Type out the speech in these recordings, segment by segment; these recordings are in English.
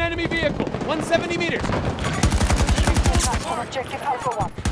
an enemy vehicle. 170 meters. Objective Alpha 1.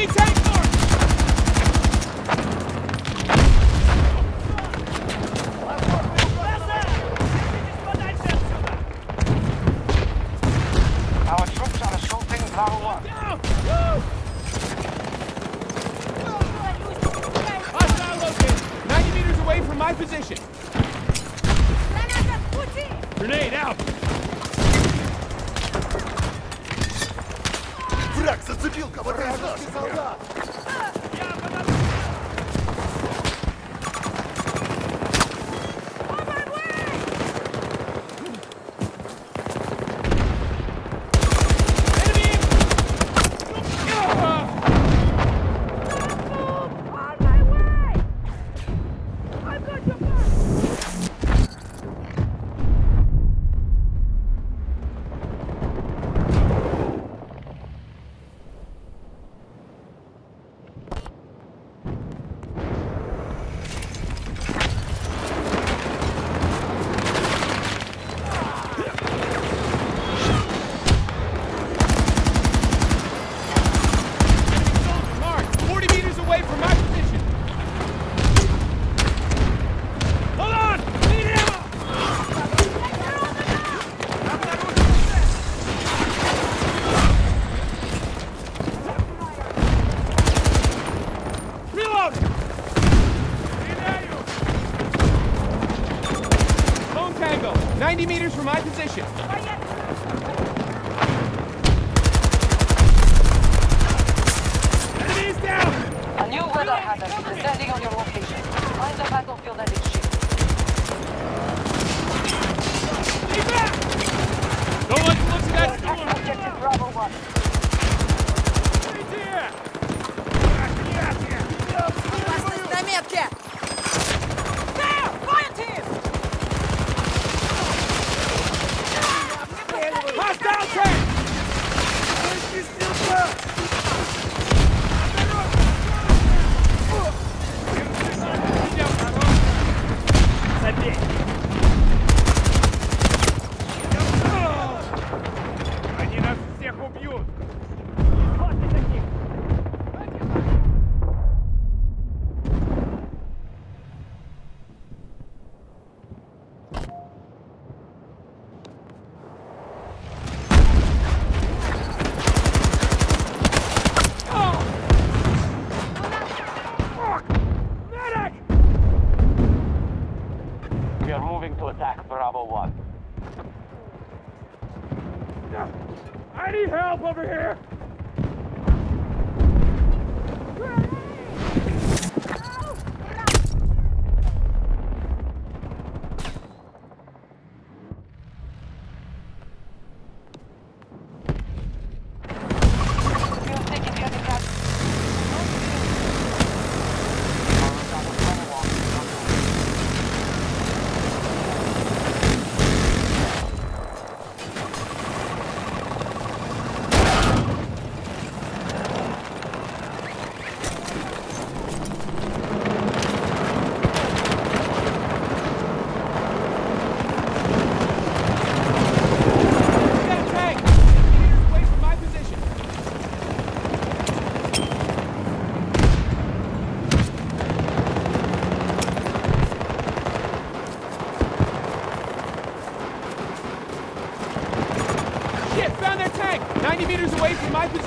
Enemy take more.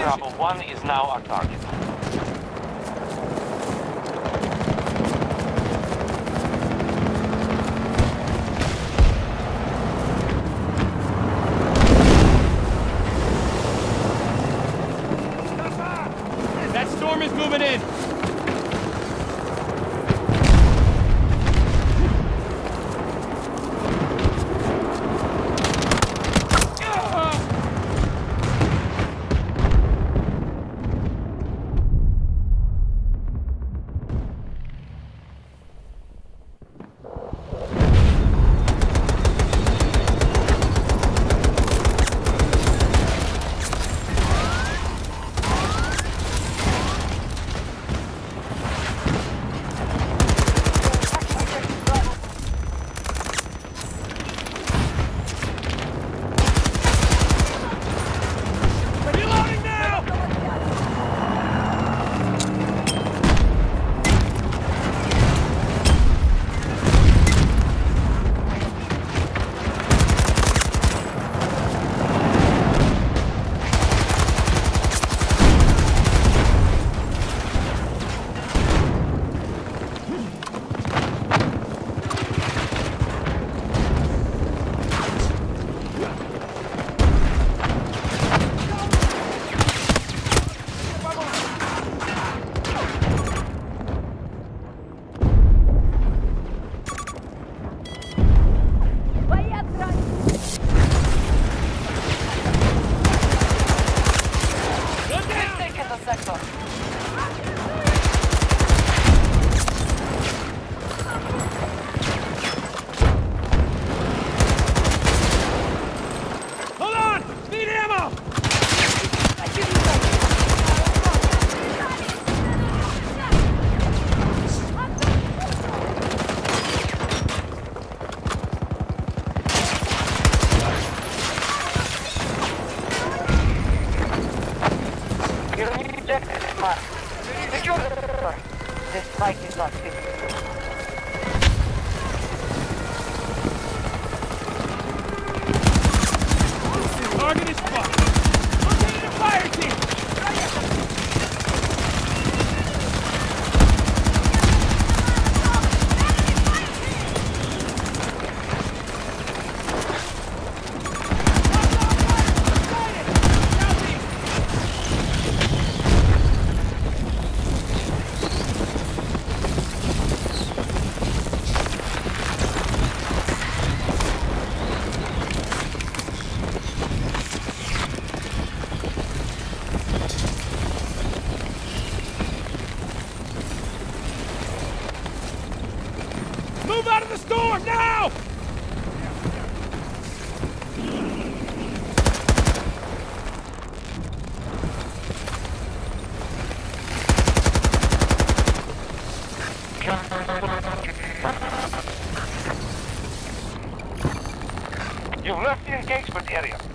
Bravo 1 is now our target. Mark, secure the. This fight is not finished. incendiario.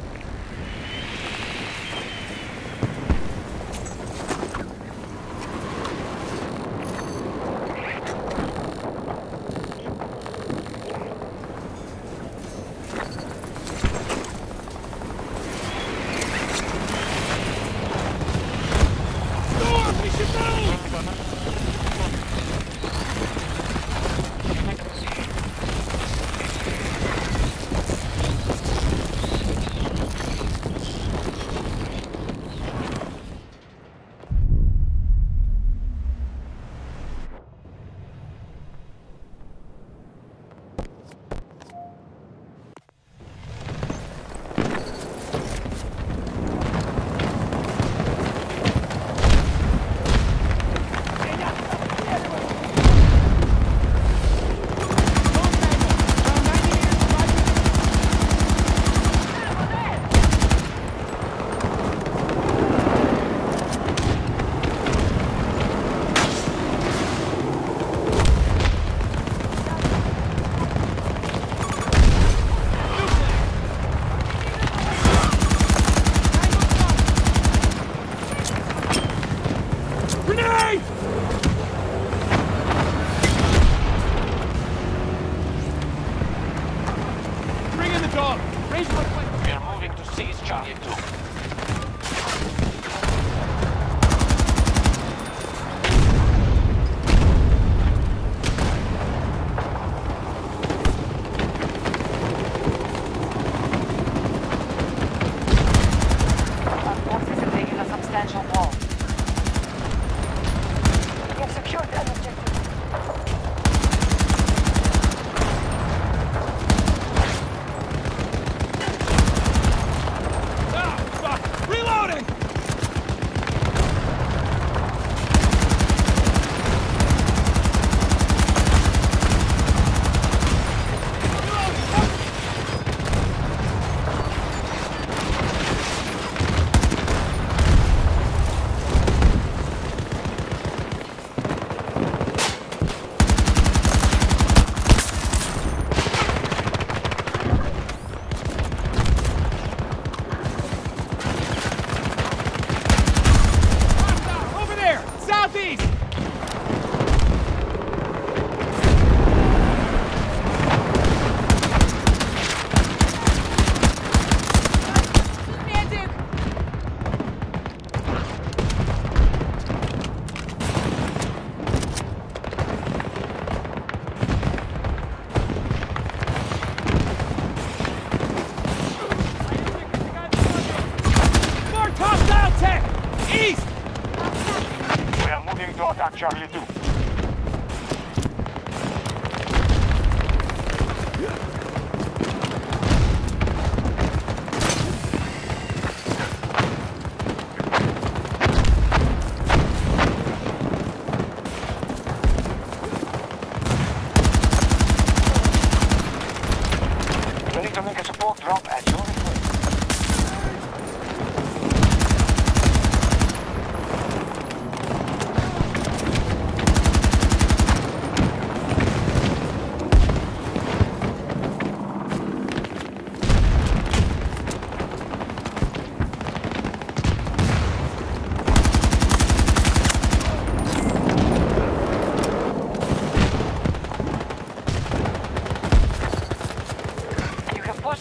Charlie 2.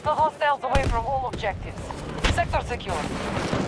the hostiles away from all objectives. Sector secure.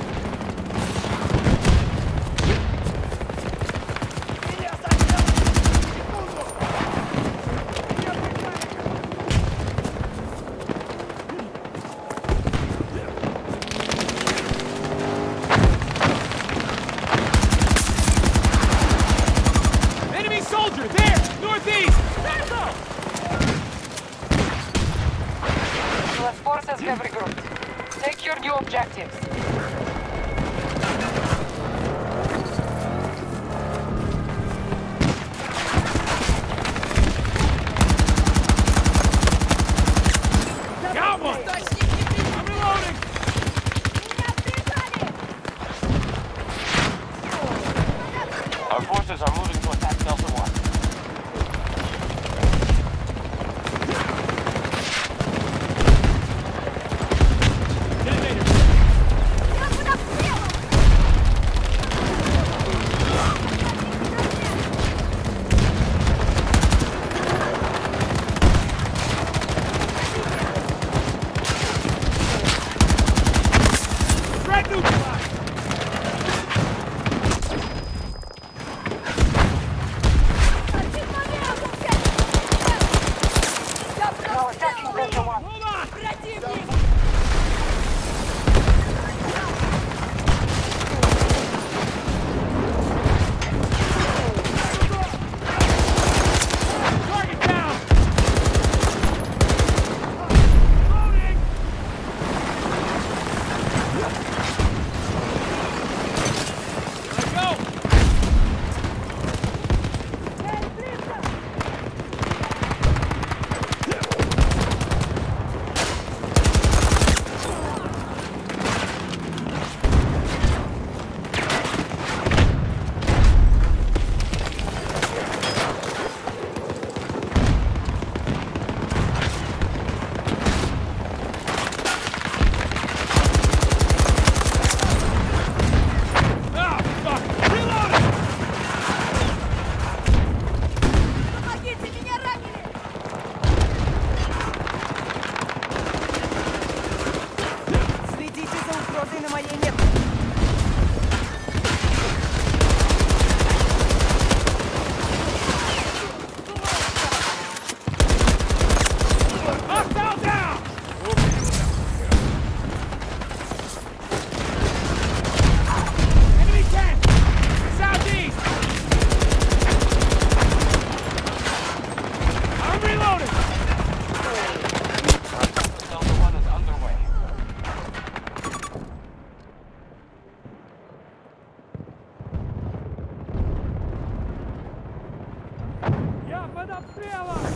обстрела!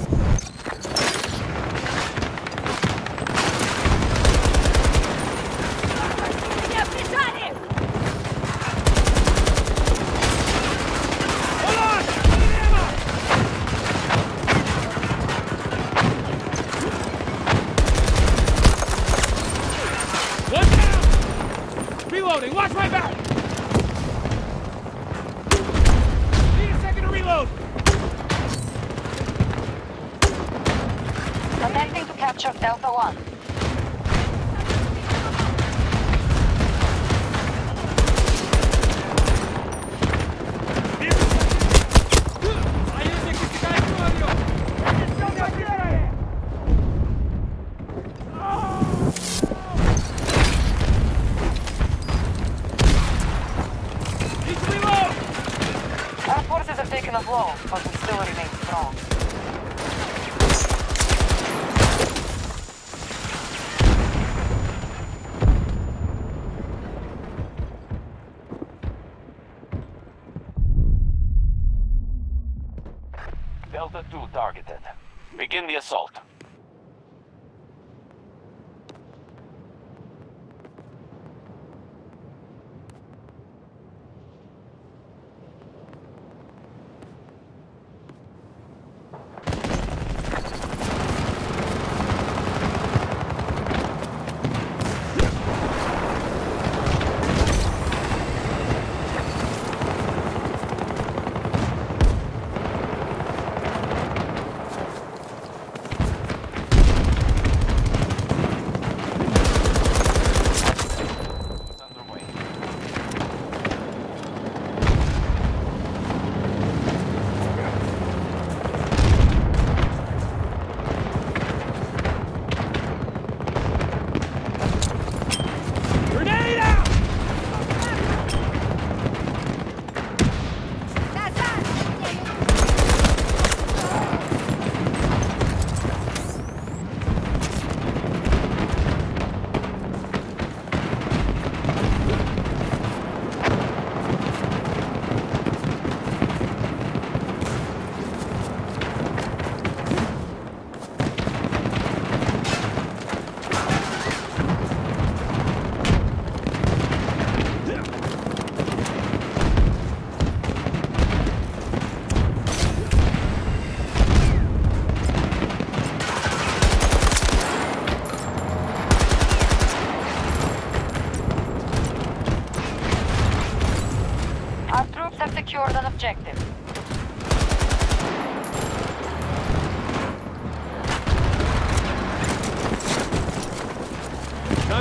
forces have taken us low, but we still remain strong. Delta 2 targeted. Begin the assault.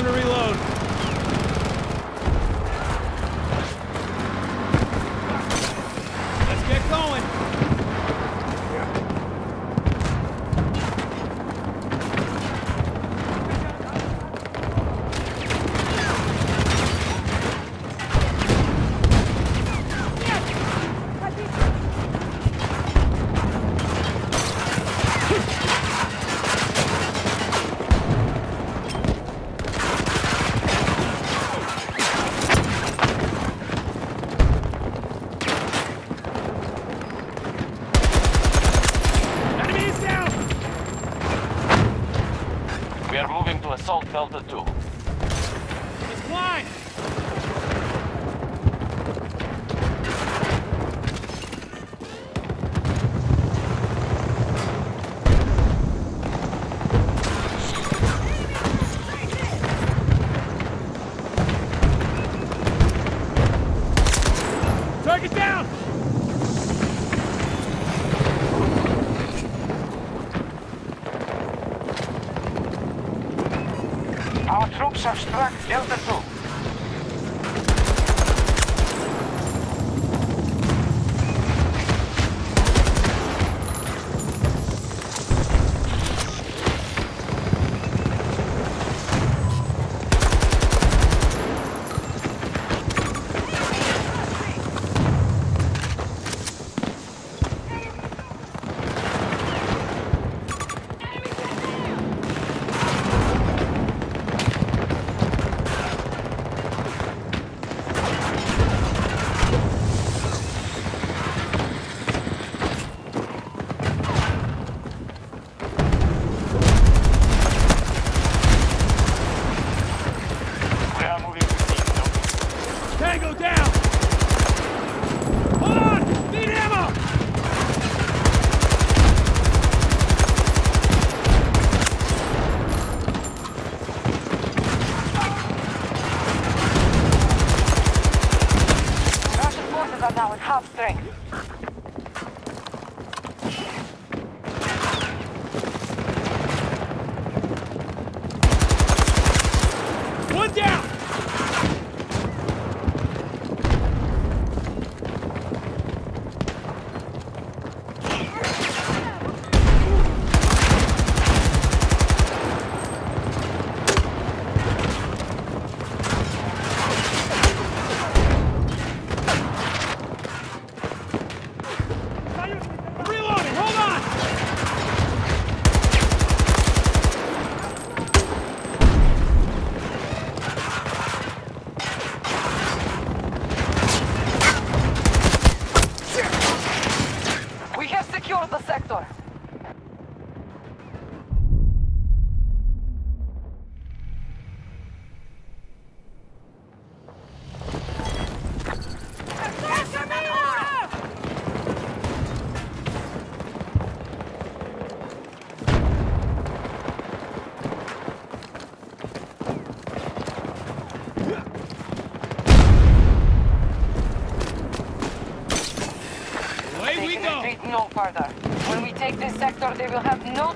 time to reload.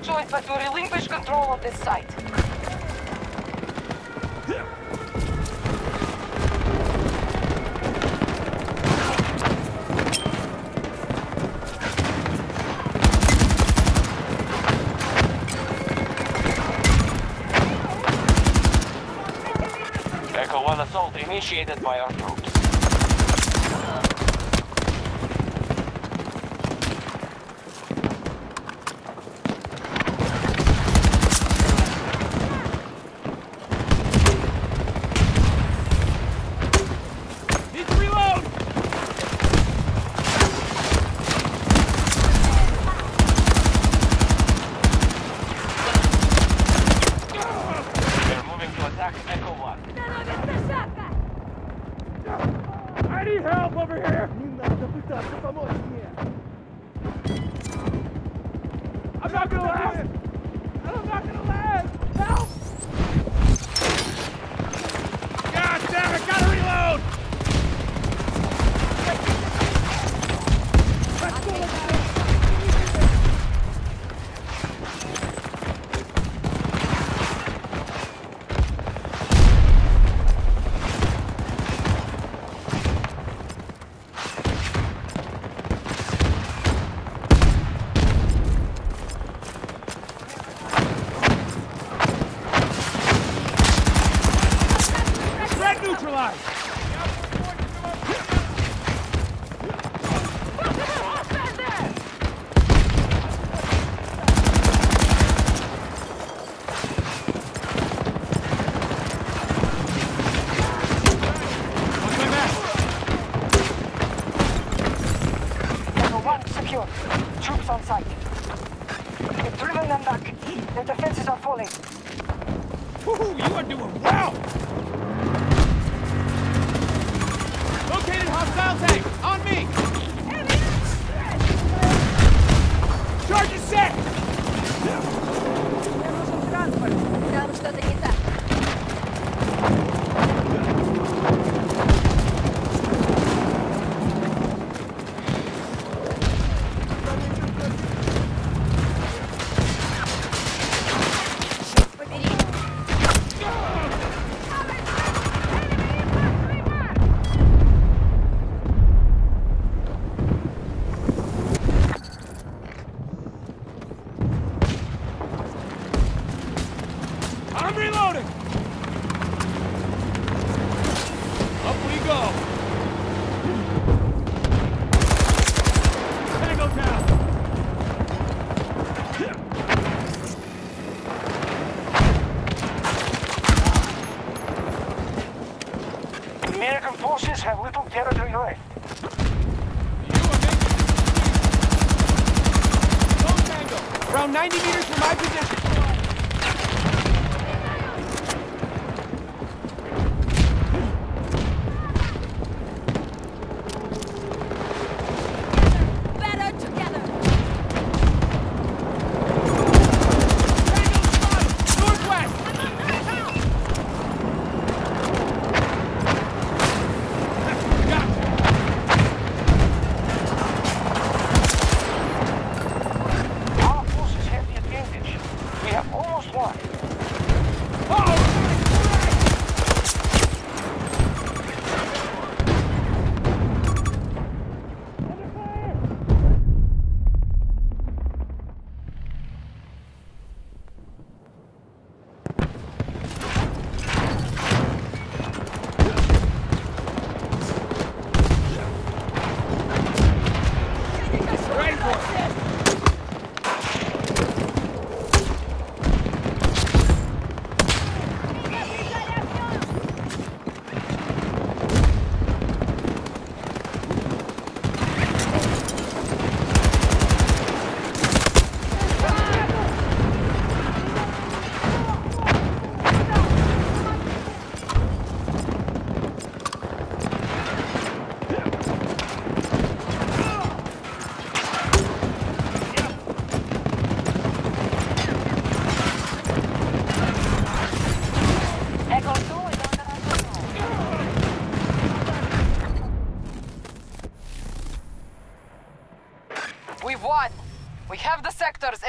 But to relinquish control of this site. Echo 1 assault initiated by our troops.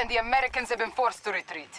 The Americans have been forced to retreat.